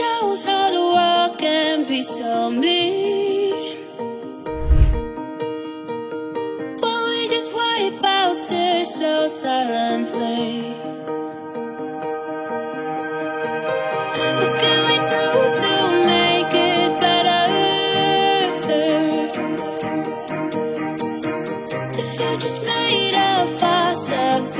knows how the world can be so mean. But we just wipe out tears so silently. What can do to make it better? The future's made of possibilities.